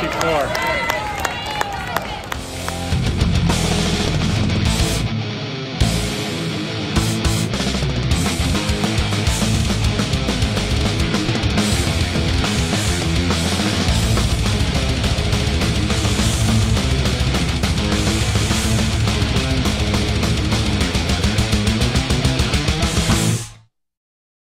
54.